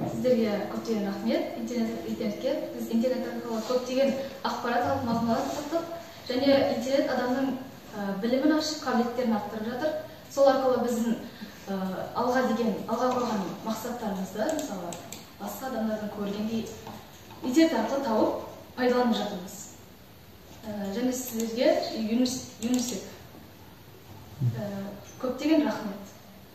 сіздерге көптеген рахмет интернет интернетке біз интернет арқылы көптеген ақпарат алып мағлұмат таптық және интернет адамның білімін ашып қабілеттерін арттырып жатыр сол арқылы біздің алға деген алға қойған мақсаттарымызды мысалы басқа адамдардың көргендей интернет арқылы тауып пайдаланып жатырмыз және сіздерге юнусбек көптеген рахмет